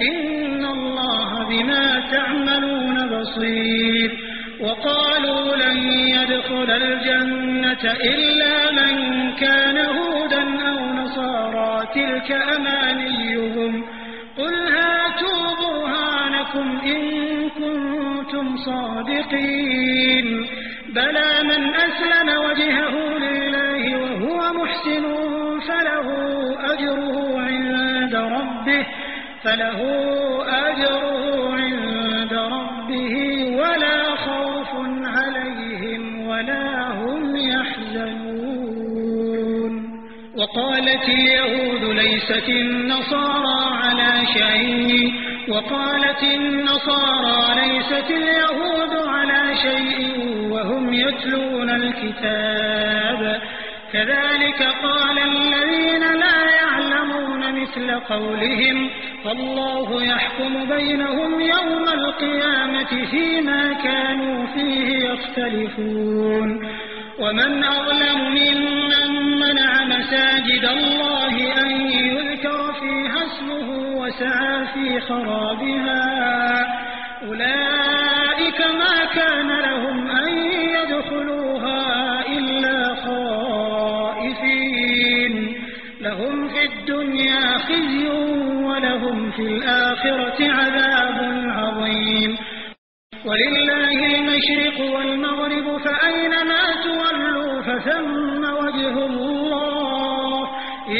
إن الله بما تعملون بصير. وقالوا لن يدخل الجنة إلا من كان هودا أو نصارى تلك أمانيهم. قل هاتوا برهانكم إن كنتم صادقين. بلى من أسلم وجهه لله وهو محسن فله أجره عند ربه. فله أجره عند ربه ولا خوف عليهم ولا هم يحزنون. وقالت اليهود ليست النصارى على شيء. وقالت النصارى ليست اليهود على شيء وهم يتلون الكتاب. كذلك قال الذين لا يعلمون مثل قولهم فالله يحكم بينهم يوم القيامة فيما كانوا فيه يختلفون. ومن أظلم ممن منع مساجد الله أن يذكر فيها اسمه وسعى في خرابها. أولئك ما كان لهم أن يدخلوها إلا خائفين. لهم في الدنيا خزي ولهم في الآخرة عذاب عظيم. ولله المشرق والمغرب فأينما تولوا فثم وجه الله.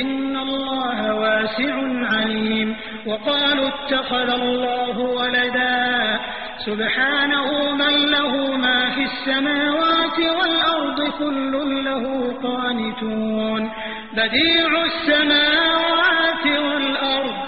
إن الله واسع عليم. وقالوا اتخذ الله ولدا. سبحانه من له ما في السماوات والأرض كل له قانتون. بديع السماوات والأرض.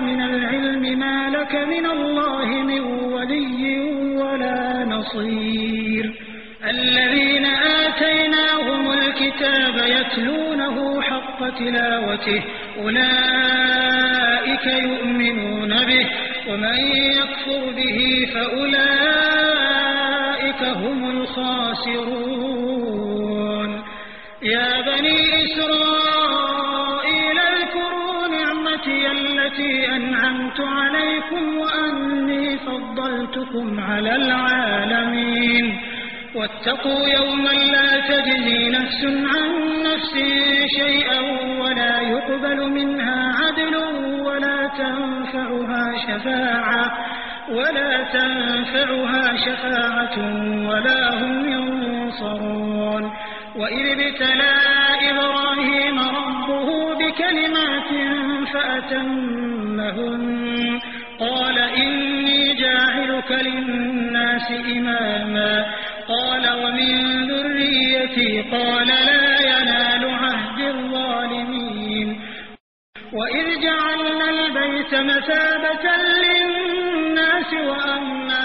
من العلم ما لك من الله من ولي ولا نصير. الذين يتلونه حق تلاوته أولئك يؤمنون به ومن يكفر به فأولئك هم الخاسرون. يا بني إسرائيل نعمتي التي أنعمت عليكم وأني فضلتكم على العالمين. واتقوا يوما لا تجزي نفس عن نفس شيئا ولا يقبل منها عدل ولا تنفعها شفاعة ولا تنفعها شفاعة ولا هم ينصرون. وإذ ابتلى إبراهيم أتمهن قال إني جاعلك للناس إماما. قال ومن ذريتي؟ قال لا ينال عهد الظالمين. وإذ جعلنا البيت مثابة للناس وأمنا.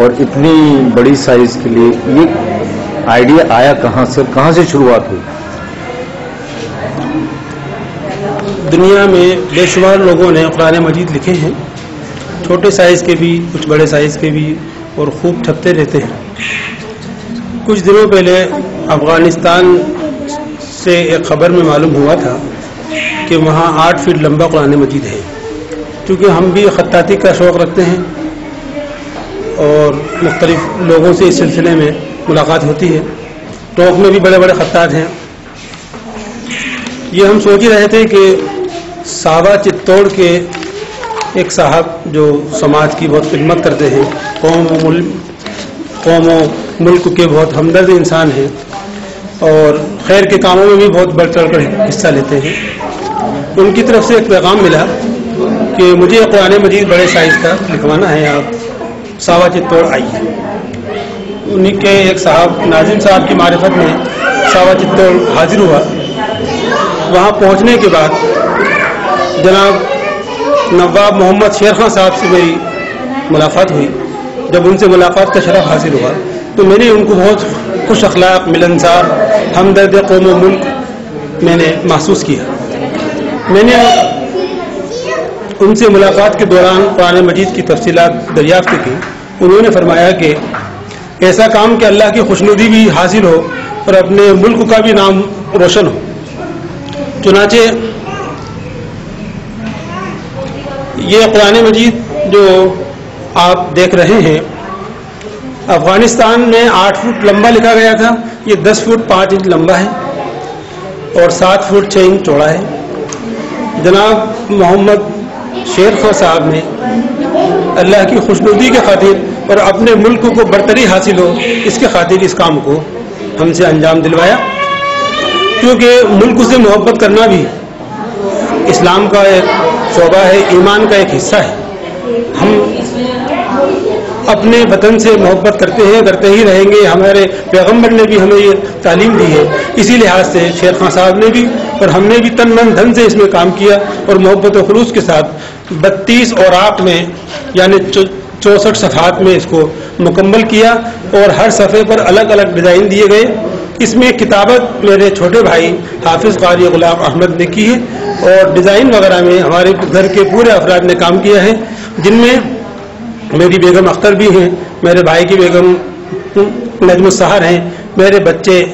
اور اتنی بڑی سائز کے لیے یہ آئیڈیا آیا کہاں سے؟ کہاں سے شروعات ہوئی؟ دنیا میں بے شمار لوگوں نے قرآن مجید لکھے ہیں۔ چھوٹے سائز کے بھی، کچھ بڑے سائز کے بھی اور خوب چھپتے رہتے ہیں۔ کچھ دنوں پہلے افغانستان سے ایک خبر میں معلوم ہوا تھا کہ وہاں آٹھ فٹ لمبا قرآن مجید ہے۔ کیونکہ ہم بھی خطاطی کا شوق رکھتے ہیں۔ اور مختلف لوگوں سے اس سلسلے میں ملاقات ہوتی ہے۔ ٹوک میں بھی بڑے بڑے خطاط ہیں۔ یہ ہم سوچ ہی رہے تھے کہ صحابہ چتوڑ کے ایک صاحب جو سماج کی بہت خدمت کرتے ہیں، قوم و ملک، قوم و ملک کے بہت ہمدرد انسان ہیں اور خیر کے کاموں میں بھی بہت بڑھ چڑھ کر حصہ لیتے ہیں۔ ان کی طرف سے ایک پیغام ملا کہ مجھے قرآن مجید بڑے سائز کا لکھوانا ہے، آپ ساوا چتوڑ آئیے انہیں کے ایک صاحب ناظم صاحب کی معرفت میں ساوا چتوڑ حاضر ہوا۔ وہاں پہنچنے کے بعد جناب نواب محمد شیر خان صاحب سے میری ملاقات ہوئی۔ جب ان سے ملاقات کا شرف حاصل ہوا تو میں نے ان کو بہت خوش اخلاق ملنسار ہمدرد قوم و ملک میں نے محسوس کیا۔ میں نے ان سے ملاقات کے دوران قرآن مجید کی تفصیلات دریافت کی، انہوں نے فرمایا کہ ایسا کام کہ اللہ کی خوشنودی بھی حاصل ہو اور اپنے ملک کا بھی نام روشن ہو۔ چنانچہ یہ قرآن مجید جو آپ دیکھ رہے ہیں، افغانستان میں آٹھ فٹ لمبا لکھا گیا تھا، یہ دس فٹ پانچ انچ لمبا ہے اور سات فٹ چھ انچ چوڑا ہے۔ جناب محمد شیر خان صاحب نے اللہ کی خوشنودی کے خاطر اور اپنے ملک کو برتری حاصل ہو، اس کے خاطر اس کام کو ہم سے انجام دلوایا۔ کیونکہ ملک سے محبت کرنا بھی اسلام کا ایک شعبہ ہے، ایمان کا ایک حصہ ہے۔ ہم اپنے وطن سے محبت کرتے ہیں، کرتے ہی رہیں گے۔ ہمارے پیغمبر نے بھی ہمیں یہ تعلیم دی ہے۔ اسی لحاظ سے شیر خان صاحب نے بھی اور ہم نے بھی تن من دھن سے اس میں کام کیا اور محبت و خلوص کے ساتھ بتیس اور آٹھ میں یعنی چونسٹھ صفحات میں اس کو مکمل کیا اور ہر صفحے پر الگ الگ ڈیزائن دیے گئے۔ اس میں کتابت میرے چھوٹے بھائی حافظ قاری غلام احمد نے کی ہے اور ڈیزائن وغیرہ میں ہمارے گھر کے پورے افراد نے کام کیا ہے، جن میں میری بیگم اختر بھی ہیں، میرے بھائی کی بیگم نجم السحر ہیں، میرے بچے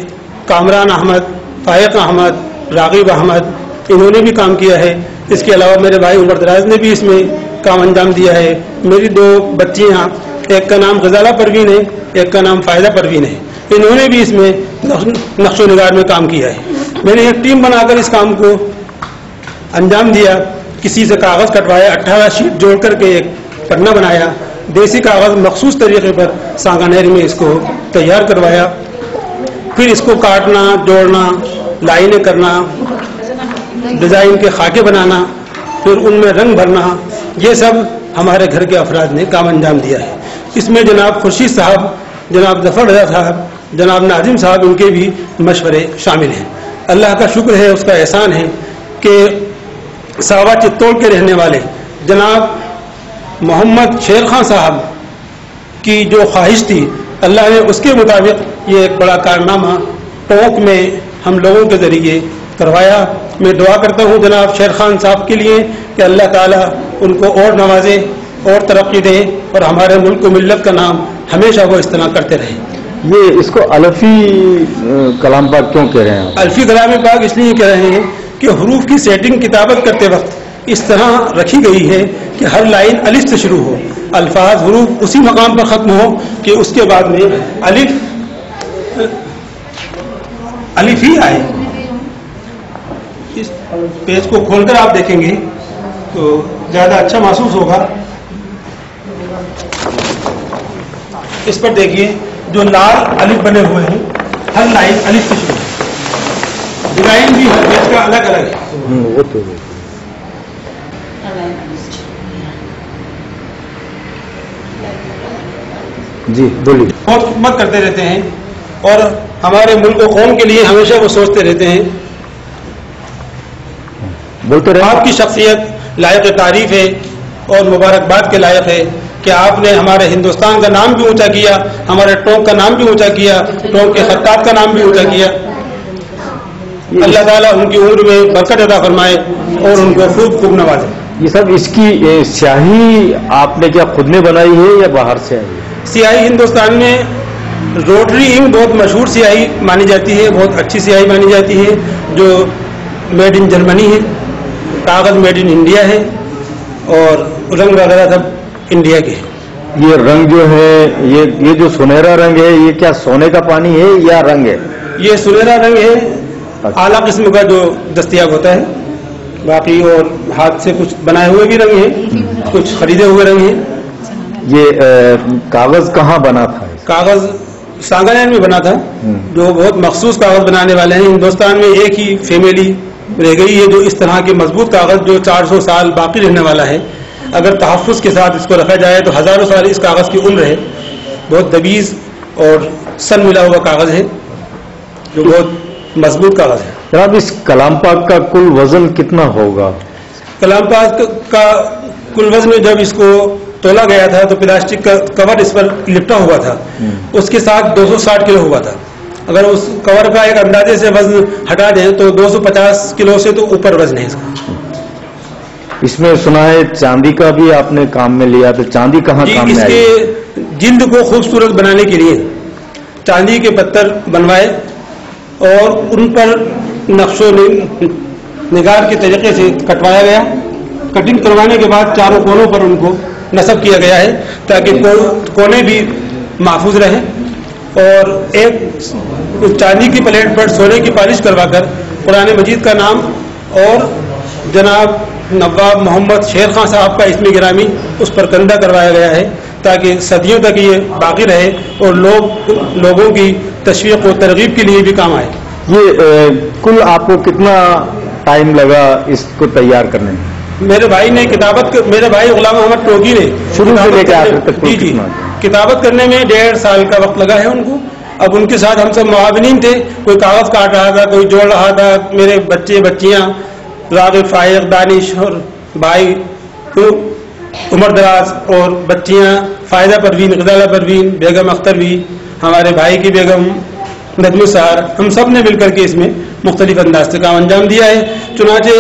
کامران احمد، فائق احمد، راغب احمد، انہوں نے بھی کام کیا ہے۔ اس کے علاوہ میرے بھائی عمر دراز نے بھی اس میں کام انجام دیا ہے۔ میری دو بچیاں، ایک کا نام غزالہ پروین ہے، ایک کا نام فائدہ پروین ہے۔ انہوں نے بھی اس میں نقش و نگار میں کام کیا ہے۔ میں نے ایک ٹیم بنا کر اس کام کو انجام دیا۔ کسی سے کاغذ کٹوایا، اٹھارہ شیٹ جوڑ کر کے ایک پڑھنا بنایا، دیسی کاغذ مخصوص طریقے پر سانگانیر میں اس کو تیار کروایا۔ پھر اس کو کاٹنا، جوڑنا لائنیں کرنا، ڈیزائن کے خاکے بنانا، پھر ان میں رنگ بھرنا، یہ سب ہمارے گھر کے افراد نے کام انجام دیا ہے۔ اس میں جناب خورشید صاحب، جناب ظفر رضا صاحب، جناب ناظم صاحب، ان کے بھی مشورے شامل ہیں۔ اللہ کا شکر ہے، اس کا احسان ہے کہ ساوا چتوڑ کے رہنے والے جناب محمد شیر خان صاحب کی جو خواہش تھی اللہ نے اس کے مطابق یہ ایک بڑا کارنامہ ٹوک میں ہم لوگوں کے ذریعے کروایا۔ میں دعا کرتا ہوں جناب شیر خان صاحب کے لیے کہ اللہ تعالیٰ ان کو اور نوازے اور ترقی دے اور ہمارے ملک و ملت کا نام ہمیشہ وہ اس طرح کرتے رہے۔ یہ اس کو الفی کلام پاک کیوں کہہ رہے ہیں الفی کلام پاک اس لیے کہہ رہے ہیں کہ حروف کی سیٹنگ کتابت کرتے وقت اس طرح رکھی گئی ہے کہ ہر لائن الف سے شروع ہو، الفاظ، حروف اسی مقام پر ختم ہو کہ اس کے بعد میں الف الف ہی آئے۔ اس پیج کو کھول کر آپ دیکھیں گے تو زیادہ اچھا محسوس ہوگا۔ اس پر دیکھیے جو لال الف بنے ہوئے ہیں، ہر لائن الف سے شروع ڈیزائن بھی ہر پیج کا الگ الگ ہے ہوں، وہ تو جی بولیے۔ بہت خدمت کرتے رہتے ہیں اور ہمارے ملک و قوم کے لیے ہمیشہ وہ سوچتے رہتے ہیں۔ بولتے رہے۔ آپ کی شخصیت لائق تعریف ہے اور مبارکباد کے لائق ہے کہ آپ نے ہمارے ہندوستان کا نام بھی اونچا کیا ہمارے ٹونک کا نام بھی اونچا کیا ٹونک کے خطاب کا نام بھی اونچا کیا۔ اللہ تعالیٰ ان کی عمر میں برکت ادا فرمائے اور ان کو خوب خوب نوازے۔ یہ سب اس کی سیاہی آپ نے کیا خود نے بنائی ہے یا باہر سے آئی ہے؟ سیاہی ہندوستان میں روٹری انک بہت مشہور سیاہی مانی جاتی ہے بہت اچھی سیاہی مانی جاتی ہے جو میڈ ان جرمنی ہے کاغذ میڈ ان انڈیا ہے اور رنگ وغیرہ سب انڈیا کے یہ رنگ جو ہے یہ یہ جو سنہرا رنگ ہے یہ کیا سونے کا پانی ہے یا رنگ ہے؟ یہ سنہرا رنگ ہے۔ اعلیٰ قسم کا جو دستیاب ہوتا ہے باقی اور ہاتھ سے کچھ بنائے ہوئے بھی رنگ ہیں کچھ خریدے ہوئے رنگ ہیں۔ یہ کاغذ کہاں بنا تھا؟ کاغذ سانگالین میں بنا تھا۔ جو بہت مخصوص کاغذ بنانے والے ہیں ہندوستان میں ایک ہی فیملی رہ گئی ہے جو اس طرح کے مضبوط کاغذ جو چار سو سال باقی رہنے والا ہے۔ اگر تحفظ کے ساتھ اس کو رکھا جائے تو ہزاروں سال اس کاغذ کی عمر ہے۔ بہت دبیز اور سن ملا ہوا کاغذ ہے جو بہت مضبوط کاغذ ہے۔ جناب اس کلام پاک کا کل وزن کتنا ہوگا؟ کلام پاک کا کل وزن جب اس کو تولا گیا تھا تو پلاسٹک کا کور اس پر لپٹا ہوا تھا۔ اس کے ساتھ دو سو ساٹھ کلو ہوا تھا۔ اگر اس کور کا ایک اندازے سے وزن ہٹا دیں تو دو سو پچاس کلو سے تو اوپر وزن ہے اس کا۔ اس میں سنا ہے چاندی کا بھی آپ نے کام میں لیا تو چاندی کہاں جی کام اس میں کے جلد کو خوبصورت بنانے کے لیے چاندی کے پتھر بنوائے اور ان پر نقش و نگار کے طریقے سے کٹوایا گیا۔ کٹنگ کروانے کے بعد چاروں کونوں پر ان کو نصب کیا گیا ہے تاکہ کو- کونے بھی محفوظ رہیں اور ایک چاندی کی پلیٹ پر سونے کی پالش کروا کر قرآن مجید کا نام اور جناب نواب محمد شیر خان صاحب کا اسم گرامی اس پر کندہ کروایا گیا ہے تاکہ صدیوں تک یہ باقی رہے اور لوگ لوگوں کی تشویق و ترغیب کے لیے بھی کام آئے۔ یہ کل آپ کو کتنا ٹائم لگا اس کو تیار کرنے میں؟ میرے بھائی نے کتابت میرے بھائی غلام محمد ٹوگی نے شروع سے لے کے جی جی؟ کتابت کرنے میں ڈیڑھ سال کا وقت لگا ہے ان کو اب ان کے ساتھ ہم سب معاونین تھے کوئی کاغذ کاٹ رہا تھا کوئی جوڑ رہا تھا میرے بچے بچیاں راغب فائق دانش اور بھائی عمر دراز اور بچیاں فائدہ پروین غزالہ پروین بیگم اختر بھی ہمارے بھائی کی بیگم ندم سہار ہم سب نے مل کر کے اس میں مختلف انداز سے کام انجام دیا ہے چنانچہ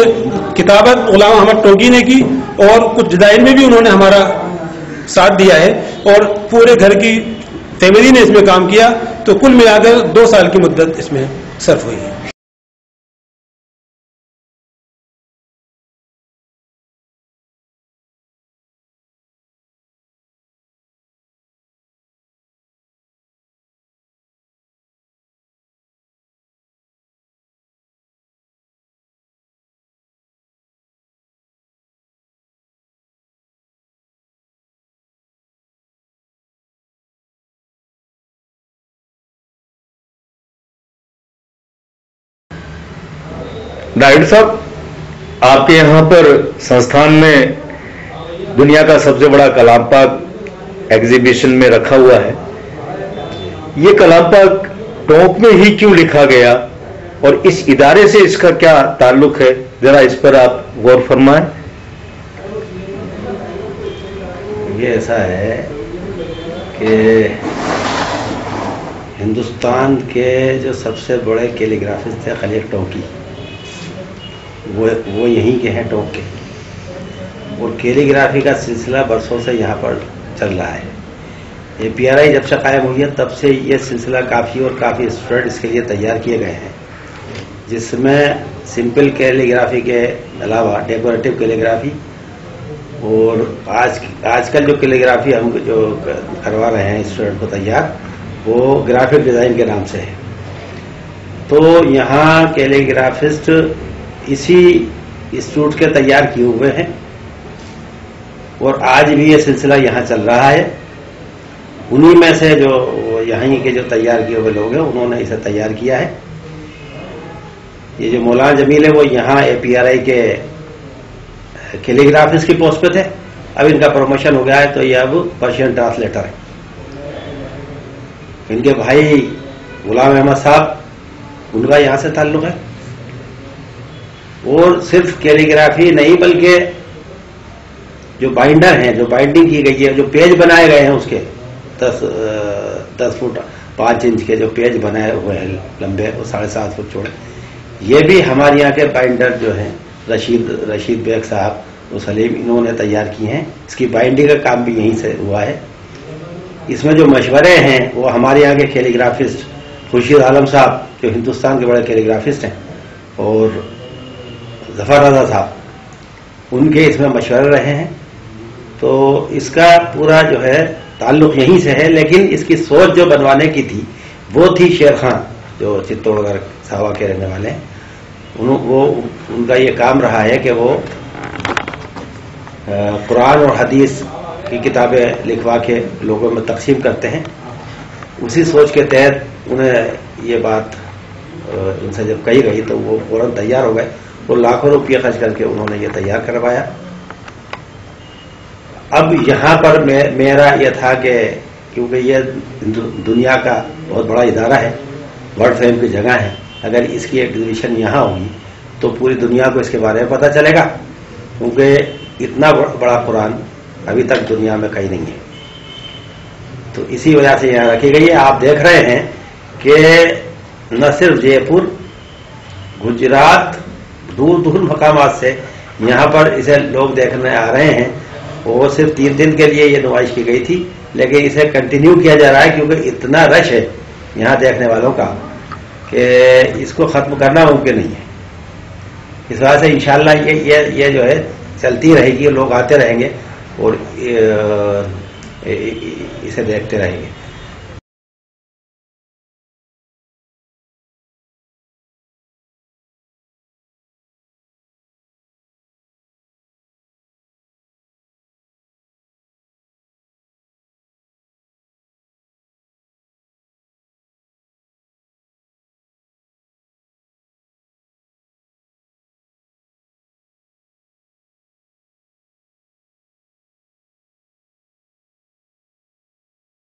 کتابت غلام احمد ٹوگی نے کی اور کچھ ڈیزائن میں بھی انہوں نے ہمارا ساتھ دیا ہے اور پورے گھر کی فیملی نے اس میں کام کیا تو کل ملا کر دو سال کی مدت اس میں صرف ہوئی ہے۔ ڈاکٹر صاحب، آپ کے یہاں پر سنستھان میں دنیا کا سب سے بڑا کلام پاک ایگزیبیشن میں رکھا ہوا ہے۔ یہ کلام پاک ٹونک میں ہی کیوں لکھا گیا؟ اور اس ادارے سے اس کا کیا تعلق ہے؟ ذرا اس پر آپ غور فرمائیں۔ یہ ایسا ہے کہ ہندوستان کے جو سب سے بڑے کیلیگرافسٹ تھے خلیق ٹوکی وہ وہ یہیں کے ہیں ٹوک کے۔ اور کیلیگرافی کا سلسلہ برسوں سے یہاں پر چل رہا ہے۔ یہ پی آر آئی جب سے قائم ہوئی ہے، تب سے یہ سلسلہ کافی اور کافی اسٹوڈنٹ اس کے لیے تیار کیے گئے ہیں۔ جس میں سمپل کیلیگرافی کے علاوہ ڈیکوریٹو کیلیگرافی اور آج آج کل جو کیلیگرافی ہم جو کروا رہے ہیں اسٹوڈنٹ کو تیار، وہ گرافک ڈیزائن کے نام سے ہے۔ تو یہاں کیلیگرافسٹ اسی انسٹیٹیوٹ کے تیار کیے ہوئے ہیں اور آج بھی یہ سلسلہ یہاں چل رہا ہے۔ انہی میں سے جو یہیں کے جو تیار کیے ہوئے لوگ ہیں، انہوں نے اسے تیار کیا ہے۔ یہ جو مولانا جمیل ہے وہ یہاں اے پی آر آئی کے کیلیگرافس کی پوسٹ پہ تھے۔ اب ان کا پروموشن ہو گیا ہے، تو یہ اب پرشین ٹرانسلیٹر ہے ان کے بھائی غلام احمد صاحب، ان کا یہاں سے تعلق ہے۔ اور صرف کیلیگرافی نہیں، بلکہ جو بائنڈر ہیں، جو بائنڈنگ کی گئی ہے، جو پیج بنائے گئے ہیں اس کے، دس دس فٹ، پانچ انچ کے جو پیج بنائے ہوئے ہیں، لمبے، وہ ساڑھے سات فٹ چھوڑے یہ بھی ہمارے یہاں کے بائنڈر جو ہیں، رشید رشید بیگ صاحب وہ سلیم انہوں نے تیار کی ہیں۔ اس کی بائنڈنگ کا کام بھی یہیں سے ہوا ہے۔ اس میں جو مشورے ہیں، وہ ہمارے یہاں کے کیلیگرافسٹ خورشید عالم صاحب، جو ہندوستان کے بڑے کیلیگرافسٹ ہیں، اور ظفر رضا صاحب ان کے اس میں مشورے رہے ہیں۔ تو اس کا پورا جو ہے تعلق یہیں سے ہے، لیکن اس کی سوچ جو بنوانے کی تھی، وہ تھی شیر خان، جو چتوڑ گڑھ ساوا کے رہنے والے۔ ہیں وہ ان کا یہ کام رہا ہے کہ وہ قرآن اور حدیث کی کتابیں لکھوا کے لوگوں میں تقسیم کرتے ہیں۔ اسی سوچ کے تحت انہیں یہ بات ان سے جب کہی گئی تو وہ فوراً تیار ہو گئے۔ وہ لاکھوں روپیہ خرچ کر کے انہوں نے یہ تیار کروایا۔ اب یہاں پر میرا یہ تھا کہ کیونکہ یہ دنیا کا بہت بڑا ادارہ ہے، ورلڈ فیم کی جگہ ہے، اگر اس کی ایگزیبیشن یہاں ہوگی تو پوری دنیا کو اس کے بارے میں پتہ چلے گا۔ کیونکہ اتنا بڑا قرآن ابھی تک دنیا میں کہیں نہیں ہے۔ تو اسی وجہ سے یہاں رکھی گئی ہے۔ آپ دیکھ رہے ہیں کہ نہ صرف جے پور، گجرات دور دور مقامات سے یہاں پر اسے لوگ دیکھنے آ رہے ہیں۔ وہ صرف تین دن کے لیے یہ نمائش کی گئی تھی، لیکن اسے کنٹینیو کیا جا رہا ہے کیونکہ اتنا رش ہے یہاں دیکھنے والوں کا کہ اس کو ختم کرنا ممکن نہیں ہے۔ اس وجہ سے انشاءاللہ یہ یہ یہ جو ہے چلتی رہے گی، لوگ آتے رہیں گے اور اسے دیکھتے رہیں گے۔